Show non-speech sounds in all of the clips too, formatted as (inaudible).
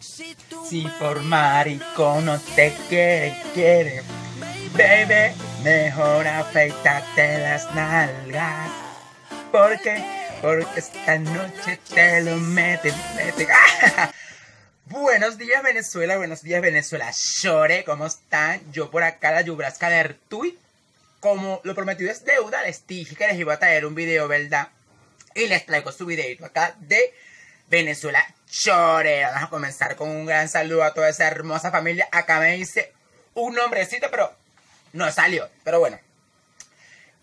Si por maricón no te quiere, quiere. Baby, mejor afeítate las nalgas. Porque, porque esta noche te lo mete, mete. (laughs) Buenos días Venezuela, buenos días Venezuela. Shore, ¿cómo están? Yo por acá, la Yubrasca de Artui. Como lo prometido es deuda, les dije que les iba a traer un video, ¿verdad? Y les traigo su videito acá de Venezuela Chore. Vamos a comenzar con un gran saludo a toda esa hermosa familia. Acá me dice un nombrecito, pero no salió. Pero bueno.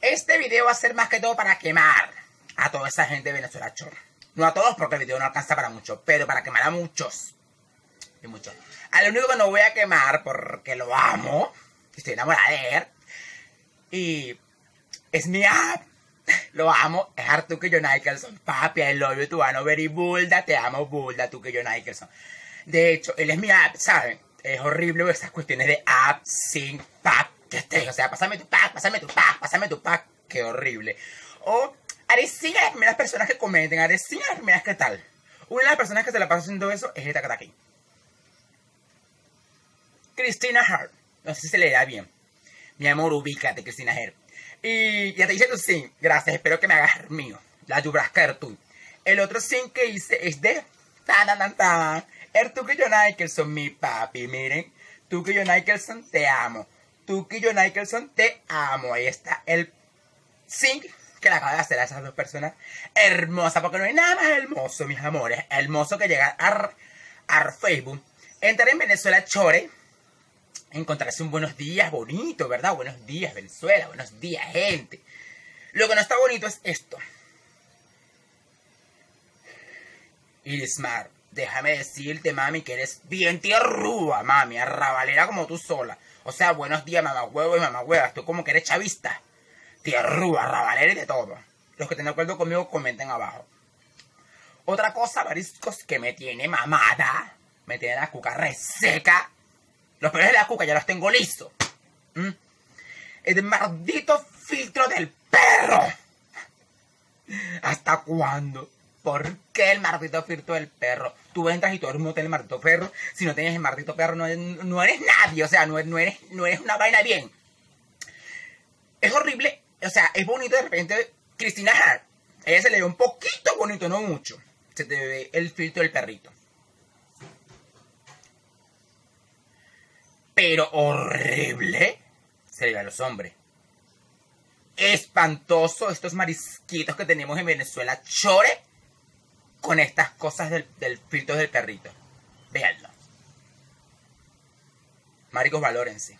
Este video va a ser más que todo para quemar a toda esa gente de Venezuela Chore. No a todos porque el video no alcanza para mucho, pero para quemar a muchos. Y muchos. Al único que no voy a quemar porque lo amo. Estoy enamorada de él. Y es mi app (laughs) lo amo, es Artuque John Nicholson. Papi, I love you, tu ano very Bulda, te amo Bulda, tú que John Nicholson. De hecho, él es mi app, ¿saben? Es horrible esas cuestiones de app, sin pack, que esté. O sea, pásame tu pack, pásame tu pack, pásame tu pack. Qué horrible. O, Arecina las primeras personas que comenten, Arecina las primeras que tal. Una de las personas que se la pasa haciendo eso es esta que está aquí. Cristina Hart. No sé si se le da bien. Mi amor, ubícate, Cristina Hart. Y ya te hice tu sim. Gracias, espero que me hagas mío. La Yubraska tú. El otro sim que hice es de... Tan, tan, tan, tan. Ertuquillo Nicholson, mi papi. Miren. Tuquillo Nicholson, te amo. Tuquillo Nicholson, te amo. Ahí está el sim que le acaba de hacer a esas dos personas. Hermosa, porque no hay nada más hermoso, mis amores. Hermoso que llegar a, a Facebook. Entrar en Venezuela Chore encontrarse un buenos días bonito, ¿verdad? Buenos días, Venezuela, buenos días, gente. Lo que no está bonito es esto. Ismar, déjame decirte, mami, que eres bien tierrúa, mami, arrabalera como tú sola. O sea, buenos días, mamá huevo y mamá huevas. Tú como que eres chavista. Tierrúa, arrabalera y de todo. Los que estén de acuerdo conmigo, comenten abajo. Otra cosa, mariscos, que me tiene mamada. Me tiene la cuca reseca los pelos de la cuca ya los tengo listos. ¿Mm? El maldito filtro del perro. ¿Hasta cuándo? ¿Por qué el maldito filtro del perro? Tú entras y todo el mundo tiene el maldito perro. Si no tienes el maldito perro, no, eres nadie. O sea, no, eres, no eres una vaina bien. Es horrible. O sea, es bonito de repente. Cristina Hart. ella se le ve un poquito bonito, no mucho. Se te ve el filtro del perrito. Pero horrible se le a los hombres. Espantoso estos marisquitos que tenemos en Venezuela, chore, con estas cosas del, filtro del perrito. Véanlo. Maricos, valórense.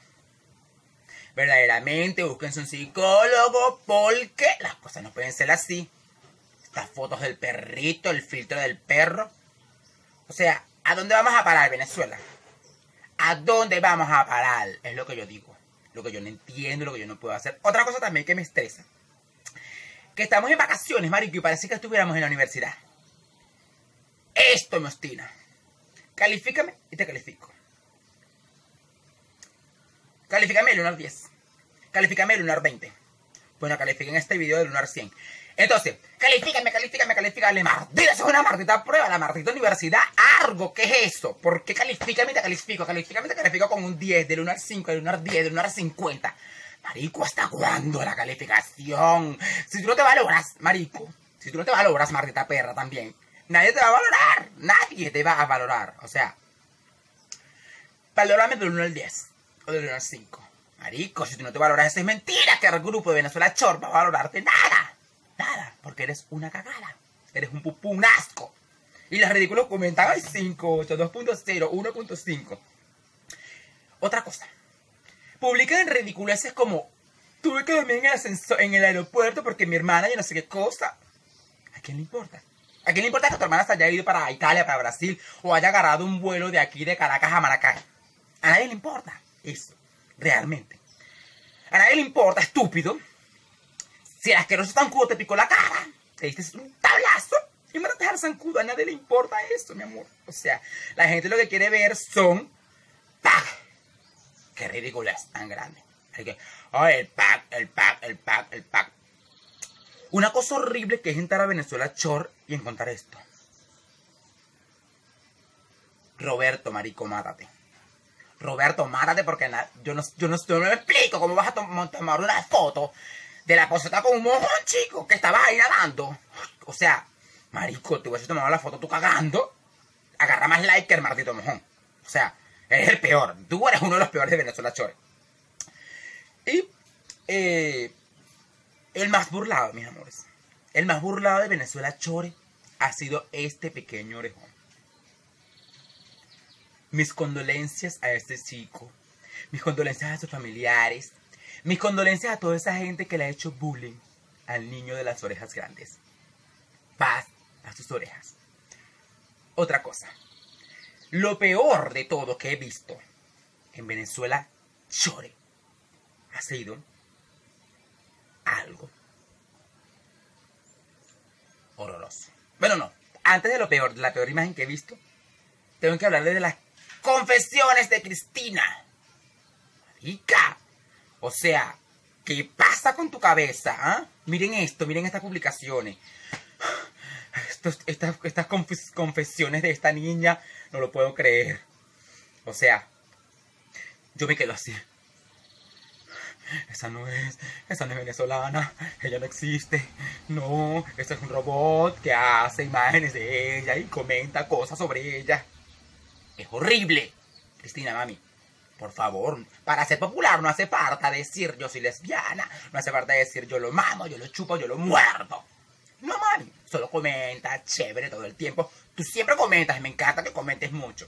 Verdaderamente, búsquense un psicólogo porque las cosas no pueden ser así. Estas fotos del perrito, el filtro del perro. O sea, ¿a dónde vamos a parar, Venezuela? ¿A dónde vamos a parar? Es lo que yo digo. Lo que yo no entiendo, lo que yo no puedo hacer. Otra cosa también que me estresa. Que estamos en vacaciones, marico, y parece que estuviéramos en la universidad. Esto me ostina. Califícame y te califico. Califícame el 1 al 10. Califícame el 1 al 20. Bueno, califiquen este video del 1 al 100. Entonces, califícame, califícame, califícame. Maldita, es una maldita prueba, la maldita universidad. Argo, ¿qué es eso? ¿Por qué califícame te califico? Califícame te califico con un 10, del 1 al 5, del 1 al 10, del 1 al 50. Marico, ¿hasta cuándo la calificación? Si tú no te valoras, marico, si tú no te valoras, maldita perra también, nadie te va a valorar. Nadie te va a valorar. O sea, valórame del 1 al 10 o del 1 al 5. Marico, si tú no te valoras, eso es mentira que el grupo de Venezuela Chor va a valorarte nada. Porque eres una cagada. Eres un pupú, un asco. Y los ridículos comentan, ay, 5, 2.0, 1.5. Otra cosa. Publican ridiculeces como, tuve que dormir en el, aeropuerto porque mi hermana ya no sé qué cosa. ¿A quién le importa? ¿A quién le importa que tu hermana se haya ido para Italia, para Brasil, o haya agarrado un vuelo de aquí de Caracas a Maracay? A nadie le importa eso, realmente. A nadie le importa, estúpido, si el asqueroso zancudo te picó la cara, te diste un tablazo y me dejar zancudo. A nadie le importa eso, mi amor. O sea, la gente lo que quiere ver son pack. Qué ridículo es tan grande. que, oh, el pack, el pack, el pack, el pack. Una cosa horrible que es entrar a Venezuela Chor y encontrar esto. Roberto, marico, mátate. Roberto, mátate porque yo, no, yo, no, yo no me explico cómo vas a tomar una foto de la poseta con un mojón, chico, que estabas ahí nadando. O sea, marico, te hubieses tomado la foto tú cagando. Agarra más like que el maldito mojón. O sea, eres el peor. Tú eres uno de los peores de Venezuela, Chore. Y eh, el más burlado, mis amores. El más burlado de Venezuela, Chore, ha sido este pequeño orejón. Mis condolencias a este chico. Mis condolencias a sus familiares. Mis condolencias a toda esa gente que le ha hecho bullying al niño de las orejas grandes. Paz a sus orejas. Otra cosa. Lo peor de todo que he visto en Venezuela, chore, ha sido algo horroroso. Bueno, no. Antes de lo peor, de la peor imagen que he visto, tengo que hablarle de las confesiones de Cristina. Marica. O sea, ¿qué pasa con tu cabeza? Ah? Miren esto, miren estas publicaciones. estas, confesiones de esta niña, no lo puedo creer. O sea, yo me quedo así. Esa no es, esa no es venezolana, ella no existe. No, ese es un robot que hace imágenes de ella y comenta cosas sobre ella. Es horrible. Cristina, mami, por favor, para ser popular no hace falta decir yo soy lesbiana, no hace falta decir yo lo mamo, yo lo chupo, yo lo muerdo. No, mami, solo comenta, chévere todo el tiempo. Tú siempre comentas me encanta que comentes mucho.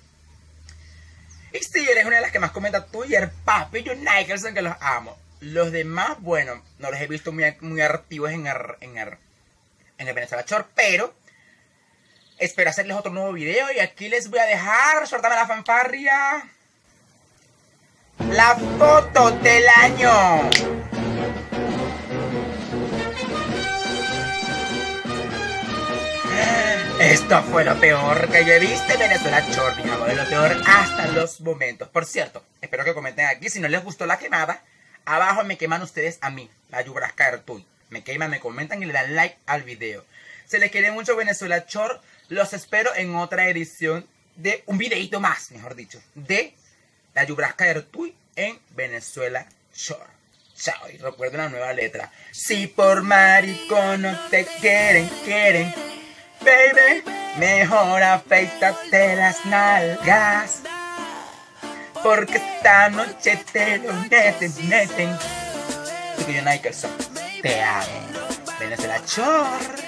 Y sí, eres una de las que más comenta tú y el papi y Nicholson que los amo. Los demás, bueno, no los he visto muy, muy activos en el, en en el Venezuela Short, pero espero hacerles otro nuevo video y aquí les voy a dejar, suéltame la fanfarria, la foto del año. Esto fue lo peor que yo he visto en Venezuela Short, mi amor, lo peor hasta los momentos. Por cierto, espero que comenten aquí si no les gustó la quemada Abajo me queman ustedes a mí, la Yubrasca Artuy. Me queman, me comentan y le dan like al video. Se les quiere mucho Venezuela Short. Los espero en otra edición de un videito más, mejor dicho, de la Yubrasca Artuy en Venezuela Short. Chao, y recuerden la nueva letra. Si por maricón no te quieren, quieren, baby, mejor afeítate las nalgas. Porque esta noche te lo meten, meten. Yo Nicholson, te amo. Venezuela Chor.